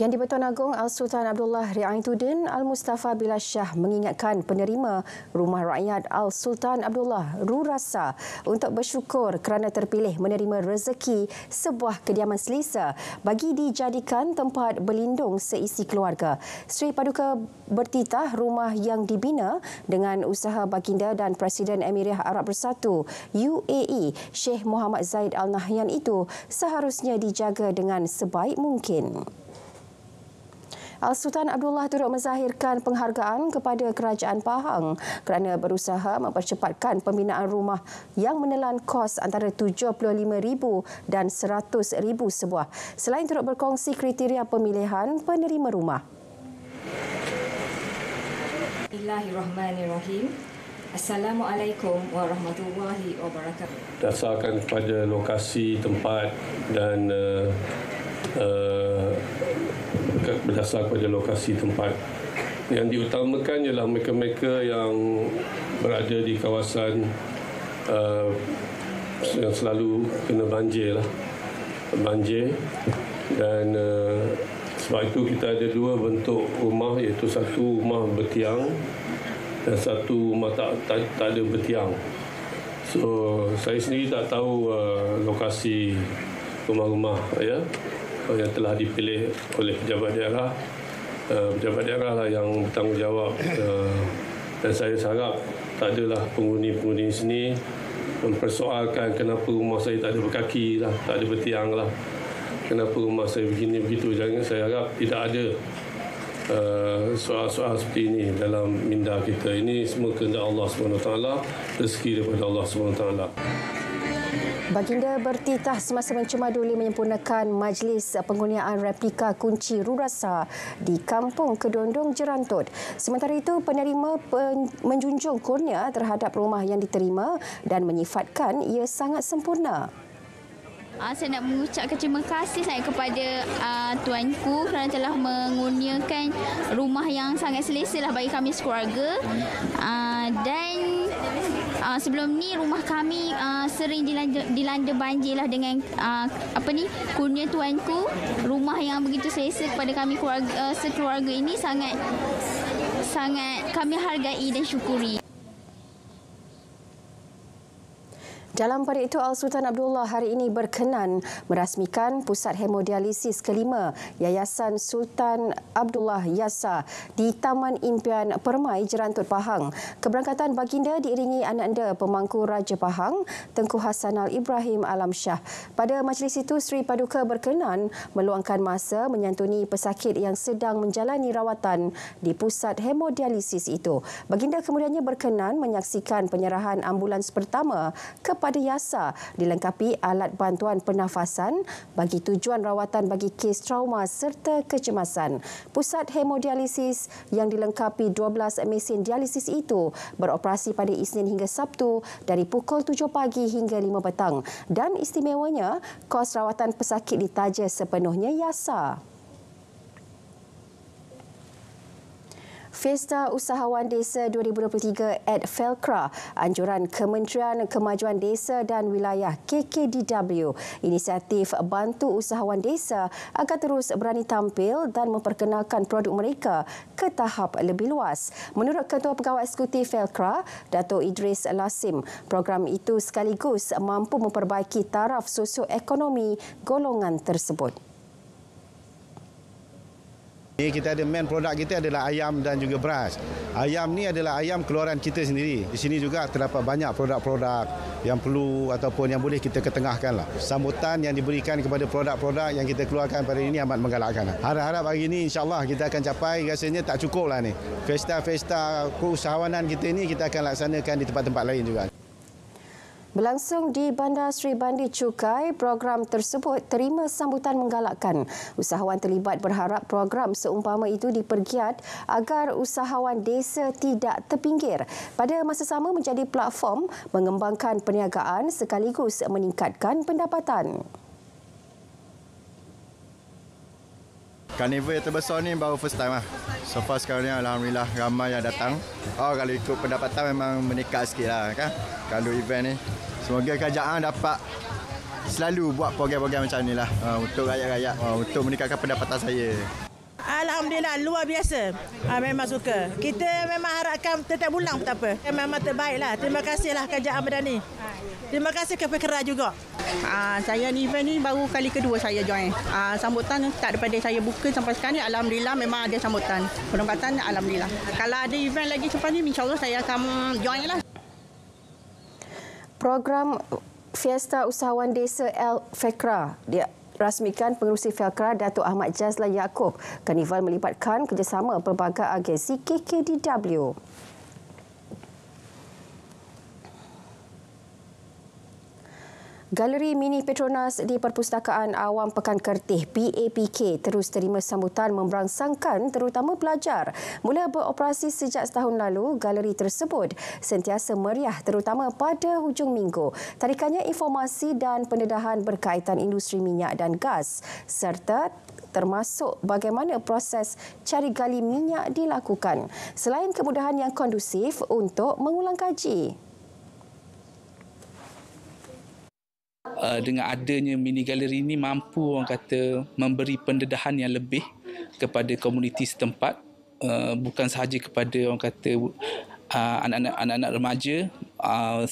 Yang di-Pertuan Agong Al-Sultan Abdullah Ri'aituddin Al-Mustafa Bilal Shah mengingatkan penerima Rumah Rakyat Al-Sultan Abdullah Rurasa untuk bersyukur kerana terpilih menerima rezeki sebuah kediaman selesa bagi dijadikan tempat berlindung seisi keluarga. Sri Paduka bertitah rumah yang dibina dengan usaha baginda dan Presiden Emirah Arab Bersatu UAE Sheikh Muhammad Zaid Al Nahyan itu seharusnya dijaga dengan sebaik mungkin. Al-Sultan Abdullah turut menzahirkan penghargaan kepada Kerajaan Pahang kerana berusaha mempercepatkan pembinaan rumah yang menelan kos antara RM75,000 dan RM100,000 sebuah. Selain turut berkongsi kriteria pemilihan penerima rumah. Bismillahirrahmanirrahim. Assalamualaikum warahmatullahi wabarakatuh. Dasarkan kepada lokasi tempat dan uh, uh, berdasar kepada lokasi tempat. Yang diutamakan ialah mereka-mereka yang berada di kawasan uh, yang selalu kena banjir lah. Banjir dan uh, sebab itu kita ada dua bentuk rumah iaitu satu rumah bertiang dan satu rumah tak, tak, tak ada bertiang. So saya sendiri tak tahu uh, lokasi rumah-rumah ya yang telah dipilih oleh pejabat daerah. Uh, pejabat daerah lah yang bertanggungjawab. Uh, dan saya harap tak adalah penghuni-penghuni sini mempersoalkan kenapa rumah saya tak ada berkaki lah, tak ada bertiang lah. Kenapa rumah saya begini begitu. Jangan saya harap tidak ada uh, soal-soal seperti ini dalam minda kita. Ini semua kehendak Allah SWT rezeki daripada Allah SWT Baginda bertitah semasa mencemaduli menyempurnakan majlis penghunian replika kunci Rurasa di Kampung Kedondong Jerantut. Sementara itu, penerima pen- menjunjung kurnia terhadap rumah yang diterima dan menyifatkan ia sangat sempurna. Uh, saya nak mengucapkan terima kasih saya kepada uh, tuanku kerana telah mengurniakan rumah yang sangat selesa lah bagi kami sekeluarga. Uh, dan uh, sebelum ni rumah kami uh, sering dilanda, dilanda banjir lah dengan uh, apa ni kurnia tuanku. Rumah yang begitu selesa kepada kami keluarga, uh, sekeluarga ini sangat sangat kami hargai dan syukuri. Dalam pada itu, Al-Sultan Abdullah hari ini berkenan merasmikan pusat hemodialisis kelima Yayasan Sultan Abdullah Yasa di Taman Impian Permai Jerantut Pahang. Keberangkatan baginda diiringi anak-anda pemangku Raja Pahang, Tengku Hasanal Ibrahim Alam Shah. Pada majlis itu, Sri Paduka berkenan meluangkan masa menyantuni pesakit yang sedang menjalani rawatan di pusat hemodialisis itu. Baginda kemudiannya berkenan menyaksikan penyerahan ambulans pertama kepada Yasa dilengkapi alat bantuan pernafasan bagi tujuan rawatan bagi kes trauma serta kecemasan. Pusat hemodialisis yang dilengkapi 12 mesin dialisis itu beroperasi pada Isnin hingga Sabtu dari pukul 7 pagi hingga 5 petang dan istimewanya kos rawatan pesakit ditaja sepenuhnya Yasa. Festa Usahawan Desa 2023 at Felcra, anjuran Kementerian Kemajuan Desa dan Wilayah KKDW. Inisiatif bantu usahawan desa agar terus berani tampil dan memperkenalkan produk mereka ke tahap lebih luas. Menurut Ketua Pegawai Eksekutif Felcra, Dato' Idris Lasim, program itu sekaligus mampu memperbaiki taraf sosioekonomi golongan tersebut. Ini kita ada main produk kita adalah ayam dan juga beras. Ayam ni adalah ayam keluaran kita sendiri. Di sini juga terdapat banyak produk-produk yang perlu ataupun yang boleh kita ketengahkan lah. Sambutan yang diberikan kepada produk-produk yang kita keluarkan pada ini amat menggalakkan. Harap-harap hari ini insyaAllah kita akan capai rasanya tak cukup lah ni. Festa-festa keusahawanan kita ini kita akan laksanakan di tempat-tempat lain juga. Berlangsung di Bandar Sri Bandi Cukai, program tersebut terima sambutan menggalakkan. Usahawan terlibat berharap program seumpama itu dipergiat agar usahawan desa tidak terpinggir. Pada masa sama menjadi platform mengembangkan perniagaan sekaligus meningkatkan pendapatan. Carnival yang terbesar ni baru first time lah. So far sekarang ni Alhamdulillah ramai yang datang. Oh kalau ikut pendapatan memang meningkat sikit lah kan. Kalau event ni. Semoga kerajaan dapat selalu buat program-program macam ni lah. Uh, untuk rakyat-rakyat. Uh, untuk meningkatkan pendapatan saya. Alhamdulillah luar biasa. Ha, memang suka. Kita memang harapkan tetap ulang tak apa. Memang terbaiklah. Terima kasihlah kerajaan Madani. Terima kasih ke Kera juga. Uh, saya ni event ni baru kali kedua saya join. Uh, sambutan tak daripada saya buka sampai sekarang ni alhamdulillah memang ada sambutan. Penempatan alhamdulillah. Kalau ada event lagi selepas ni insyaallah saya akan join lah. Program Fiesta Usahawan Desa El Fekra dia rasmikan pengurusi Felkra Datuk Ahmad Jazla Yaakob. Karnival melibatkan kerjasama pelbagai agensi KKDW. Galeri Mini Petronas di Perpustakaan Awam Pekan Kertih PAPK terus terima sambutan memberangsangkan terutama pelajar. Mula beroperasi sejak setahun lalu, galeri tersebut sentiasa meriah terutama pada hujung minggu. Tarikannya informasi dan pendedahan berkaitan industri minyak dan gas serta termasuk bagaimana proses cari gali minyak dilakukan. Selain kemudahan yang kondusif untuk mengulang kaji. Uh, dengan adanya mini galeri ini mampu orang kata memberi pendedahan yang lebih kepada komuniti setempat. Uh, bukan sahaja kepada orang kata uh, anak-anak anak-anak remaja uh,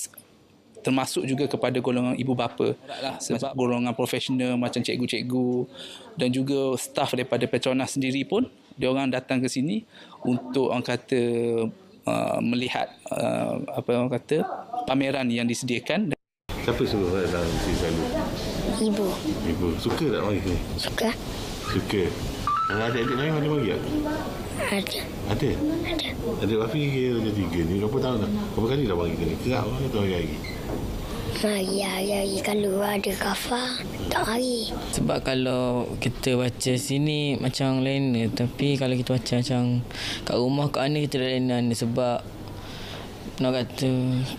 termasuk juga kepada golongan ibu bapa. Sebab golongan profesional macam cikgu-cikgu dan juga staf daripada Petronas sendiri pun dia orang datang ke sini untuk orang kata uh, melihat uh, apa orang kata pameran yang disediakan Siapa suruh datang sini selalu? Ibu. Ibu. Suka tak mari sini? Suka. Suka. Kalau adik-adik lain ada mari tak? Ada. Ada? Ada. Adik Wafi kira ada tiga ni. Berapa tahun dah? Berapa kali dah mari sini? Kerap lah atau hari-hari? Mari hari-hari kalau ada kafa, tak hari. Sebab kalau kita baca sini macam lain Tapi kalau kita baca macam kat rumah kat mana kita dah lain Sebab nak kata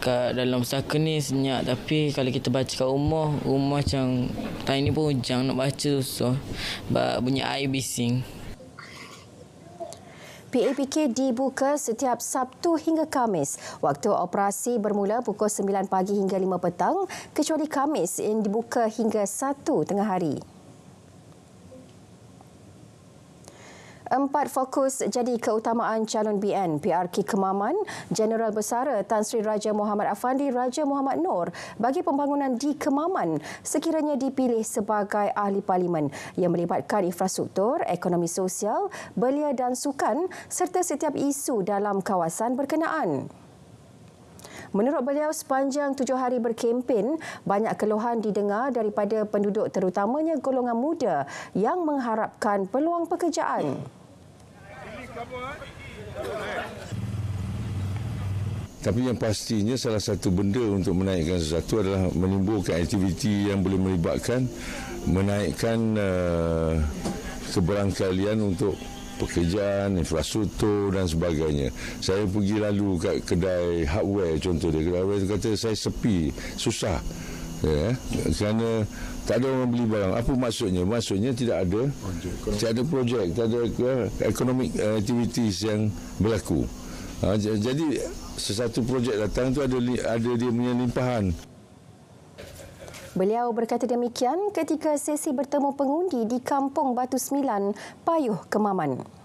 kat dalam pustaka ni senyap tapi kalau kita baca kat rumah rumah macam time ni pun hujang nak baca sebab bunyi air bising PAPK dibuka setiap Sabtu hingga Kamis. Waktu operasi bermula pukul 9 pagi hingga 5 petang kecuali Kamis yang dibuka hingga 1 tengah hari. Empat fokus jadi keutamaan calon BN PRK Kemaman, Jeneral Besara Tan Sri Raja Muhammad Afandi Raja Muhammad Nur bagi pembangunan di Kemaman sekiranya dipilih sebagai ahli parlimen yang melibatkan infrastruktur, ekonomi sosial, belia dan sukan serta setiap isu dalam kawasan berkenaan. Menurut beliau, sepanjang tujuh hari berkempen, banyak keluhan didengar daripada penduduk terutamanya golongan muda yang mengharapkan peluang pekerjaan. Tapi yang pastinya salah satu benda untuk menaikkan sesuatu adalah menimbulkan aktiviti yang boleh melibatkan menaikkan uh, keberangkalian untuk pekerjaan, infrastruktur dan sebagainya. Saya pergi lalu kat kedai hardware contoh dia. Kedai hardware kata saya sepi, susah. Ya, kerana tak ada orang beli barang. Apa maksudnya? Maksudnya tidak ada tidak ada projek, tak ada economic uh, activities yang berlaku. Uh, jadi sesuatu projek datang tu ada ada dia punya limpahan. Beliau berkata demikian ketika sesi bertemu pengundi di Kampung Batu Sembilan, Payuh, Kemaman.